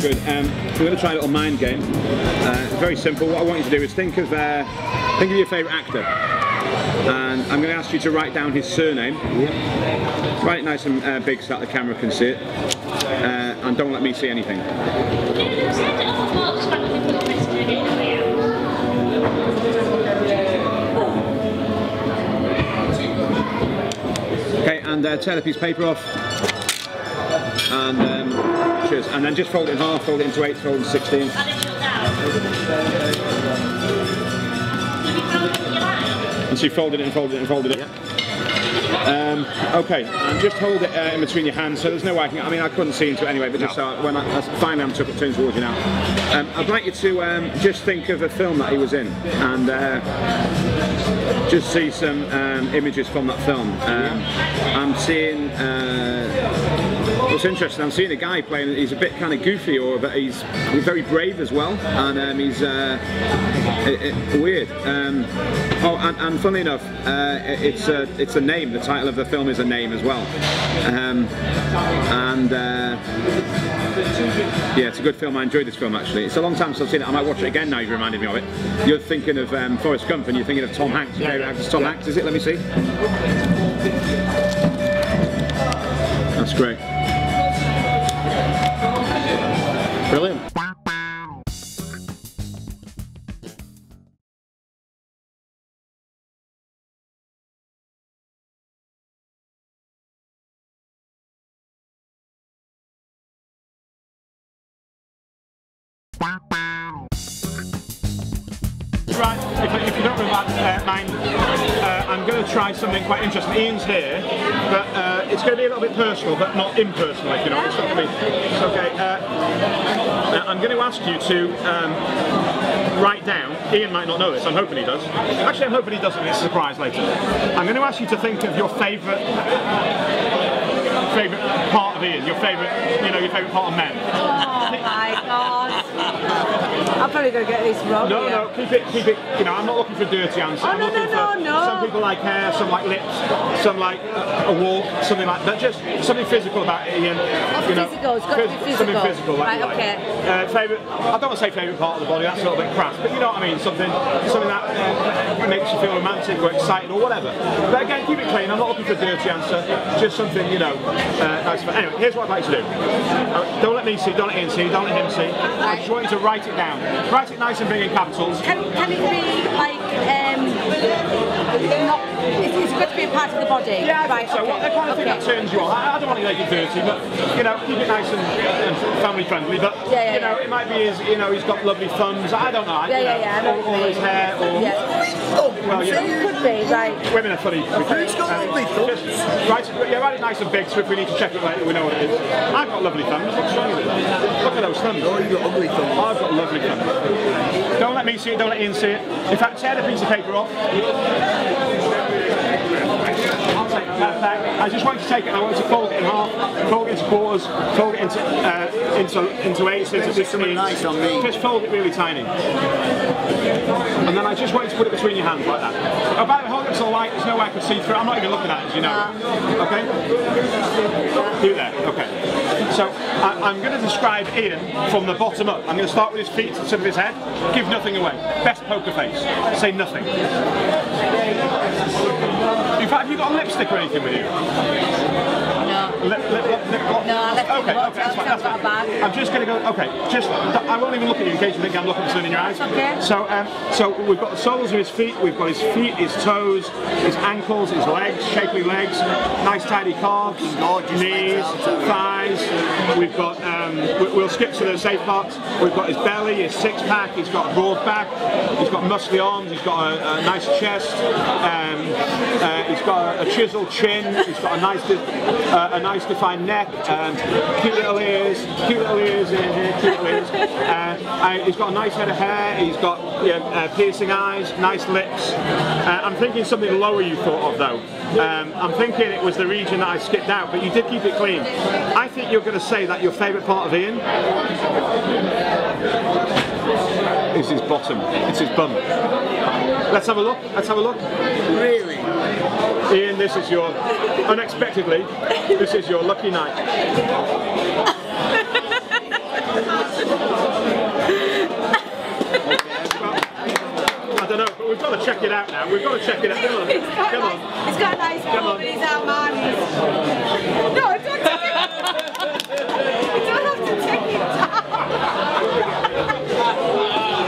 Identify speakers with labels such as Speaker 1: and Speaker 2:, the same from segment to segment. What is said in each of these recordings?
Speaker 1: Good. Um, we're going to try a little mind game. Uh, very simple. What I want you to do is think of uh, think of your favourite actor, and I'm going to ask you to write down his surname. Write it nice and uh, big so that the camera can see it, uh, and don't let me see anything. Okay, and uh, tear the piece of paper off. And um, cheers. And then just fold it in half, fold it into eight, fold it into 16. And so you folded it and folded it and folded it. Um, okay, and just hold it uh, in between your hands so there's no way I can, I mean I couldn't see into it anyway, but just so when I, finally I'm took it turns towards you now. Um, I'd like you to um, just think of a film that he was in and uh, just see some um, images from that film. Um, I'm seeing uh, What's interesting, I'm seeing a guy playing. He's a bit kind of goofy, or but he's, he's very brave as well, and um, he's uh, it, it, weird. Um, oh, and, and funnily enough, uh, it's a it's a name. The title of the film is a name as well, um, and uh, yeah, it's a good film. I enjoyed this film actually. It's a long time since I've seen it. I might watch it again now. You've reminded me of it. You're thinking of um, Forrest Gump, and you're thinking of Tom Hanks. Your favourite actor's Tom Hanks, is it? Let me see. That's great. Right, if, if you don't remember, uh, mind, uh, I'm going to try something quite interesting. Ian's here, but uh, it's going to be a little bit personal, but not impersonal, if you know. It's not to be. It's okay. Uh, uh, I'm going to ask you to um, write down. Ian might not know this. I'm hoping he does. Actually, I'm hoping he doesn't. It's a surprise later. I'm going to ask you to think of your favourite favourite part of Ian. Your favourite, you know, your favourite part of men.
Speaker 2: Oh my god. I'm probably going to get this wrong.
Speaker 1: No,
Speaker 2: here.
Speaker 1: no, keep it, keep it. You know, I'm not looking for a dirty answer.
Speaker 2: Oh,
Speaker 1: I'm
Speaker 2: no,
Speaker 1: looking
Speaker 2: no,
Speaker 1: for
Speaker 2: no, no.
Speaker 1: some people like hair, some like lips, some like a, a walk, something like that. Just something physical about it, Ian. you know,
Speaker 2: physical, it's got to be
Speaker 1: phys- Something
Speaker 2: physical.
Speaker 1: physical. That
Speaker 2: Right,
Speaker 1: you like.
Speaker 2: okay.
Speaker 1: Uh, favorite. I don't want to say favorite part of the body. That's a little bit crass, but you know what I mean. Something, something that uh, makes you feel romantic or excited or whatever. But again, keep it clean. I'm not looking for a dirty answer. Just something, you know, uh, nice. But anyway, here's what I'd like to do. Uh, don't let me see. Don't let Ian see. Don't let him see. I just want you to write it down. Write it nice and big in capitals.
Speaker 2: Can, can it be like, um, not, it's, it's good to be a part of the body?
Speaker 1: Yeah, I
Speaker 2: right,
Speaker 1: so.
Speaker 2: okay.
Speaker 1: What the kind of thing
Speaker 2: okay.
Speaker 1: that turns you on. I, I don't want to make it dirty, but you know, keep it nice and, and family friendly. But
Speaker 2: Yeah, yeah,
Speaker 1: you know,
Speaker 2: yeah.
Speaker 1: it might be his. You know, he's got lovely thumbs. I don't know.
Speaker 2: Yeah,
Speaker 1: you
Speaker 2: yeah,
Speaker 1: know,
Speaker 2: yeah,
Speaker 1: Or, or his hair, or
Speaker 2: Yeah.
Speaker 1: Well, you
Speaker 2: It
Speaker 1: know.
Speaker 2: could be, um, right.
Speaker 1: Women are funny.
Speaker 3: Who's got lovely thumbs?
Speaker 1: It, yeah, write it nice and big, so if we need to check it later, we know what it is. I've got lovely thumbs. What's wrong with it? Look at those thumbs.
Speaker 3: Oh, you've got ugly thumbs.
Speaker 1: I've got lovely thumbs. Don't let me see it. Don't let Ian see it. In fact, tear the piece of paper off. I'll take that. I just want you to take it. I want you to fold it in half, fold it into quarters, fold it into uh, into into eights, into sixteens.
Speaker 3: nice on me.
Speaker 1: Just fold it really tiny. And then I just want you to put it between your hands like that. Oh, by the way, hold it to the light. There's no way I can see through. I'm not even looking at it, as you know. Okay. Do that. Okay. So I, I'm going to describe Ian from the bottom up. I'm going to start with his feet to the tip of his head. Give nothing away. Best poker face. Say nothing. In fact, have you got a lipstick or anything with you?
Speaker 2: No.
Speaker 1: Lip, lip, lip, lip gloss?
Speaker 2: No, I left it in
Speaker 1: okay,
Speaker 2: the
Speaker 1: okay, that's
Speaker 2: hotel,
Speaker 1: fine, that's
Speaker 2: so I've got a
Speaker 1: fine.
Speaker 2: bag.
Speaker 1: I'm just going to go, okay, just, I won't even look at you in case you think I'm looking at something in your eyes.
Speaker 2: Okay.
Speaker 1: So, um, so we've got the soles of his feet, we've got his feet, his toes, his ankles, his legs, shapely legs, nice tidy calves,
Speaker 3: Gorgeous
Speaker 1: knees,
Speaker 3: legs,
Speaker 1: We've got, um, we- we'll skip to the safe parts. We've got his belly, his six pack, he's got a broad back, he's got muscly arms, he's got a, a nice chest, um, uh, he's got a, a chiseled chin, he's got a nice, uh, a nice defined neck, um, cute little ears, cute little ears in here, cute little ears. Uh, uh, he's got a nice head of hair, he's got yeah, uh, piercing eyes, nice lips. Uh, I'm thinking something lower you thought of though. Um, I'm thinking it was the region that I skipped out, but you did keep it clean. I think you're going to say that your favourite part of Ian is his bottom. It's his bum. Let's have a look. Let's have a look.
Speaker 3: Really?
Speaker 1: Ian, this is your, unexpectedly, this is your lucky night. I don't know, but we've got to check it out now. We've got to check it out. Come on,
Speaker 2: It's got,
Speaker 1: come
Speaker 2: a
Speaker 1: on.
Speaker 2: nice, it's got a nice
Speaker 1: Come on.
Speaker 2: bow, but it's Armani's. No, don't take it. You don't have to check it down.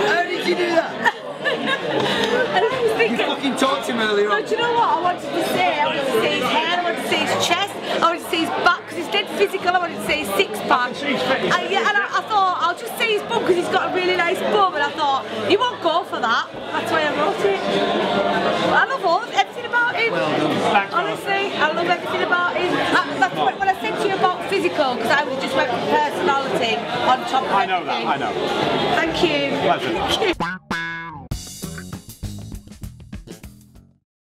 Speaker 3: How did you do that?
Speaker 2: And I was thinking,
Speaker 3: Fucking talked to him earlier
Speaker 2: no,
Speaker 3: on.
Speaker 2: do you know what I wanted to say? I wanted to say his head, I wanted to say his chest, I wanted to say his back, because he's dead physical, I wanted to say his six pack.
Speaker 1: see his face.
Speaker 2: And, uh, yeah, and I, I thought, I'll just say his bum, because he's got a really nice bum, and I thought, you won't go for that. That's why I wrote it. I love all, everything about him.
Speaker 3: Well done.
Speaker 2: Honestly, I love everything about him. I, that's what, when I said to you about physical, because I was just went for personality on top of
Speaker 1: I know that. I know.
Speaker 2: Thank you.
Speaker 1: Pleasure.
Speaker 2: Thank you.